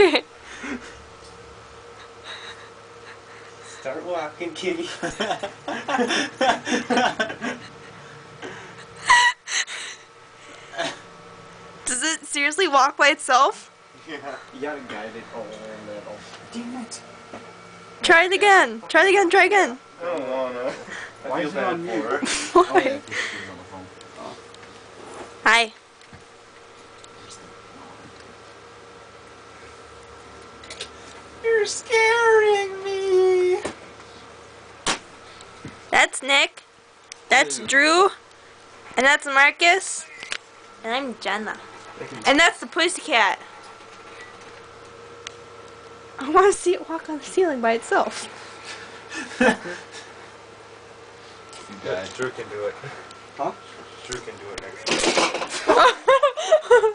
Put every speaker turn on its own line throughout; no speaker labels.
Okay.
Start walking, kitty.
Does it seriously walk by itself?
yeah. You gotta guide it a little. Damn it.
Try it again. Try it again. Try again.
I don't wanna. I
Why
feel
is it
bad
on mute?
for her.
Oh, yeah,
Why?
You're scaring me.
That's Nick. That's Drew. And that's Marcus. And I'm Jenna. And that's the pussycat. I want to see it walk on the ceiling by itself.
You guys.
Drew can do it.
Huh?
Drew can do it next time.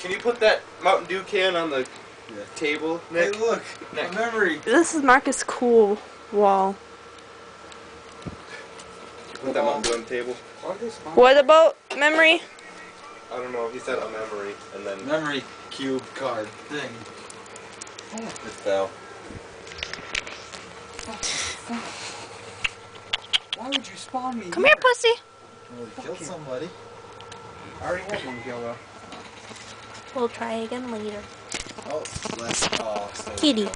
Can you put that Mountain Dew can on the
Yeah.
table,
Hey, look.
Nick.
A memory.
this is Marcus' cool wall.
Put that on the table.
Why are they spawning?
What about memory?
I don't know. He said a memory, and then
Memory cube card thing. Oh, it fell. Why would you spawn me?
Come here, pussy.
Oh, well, you killed somebody.
I already had one kill though.
We'll try again later.
Oh,
Kitty.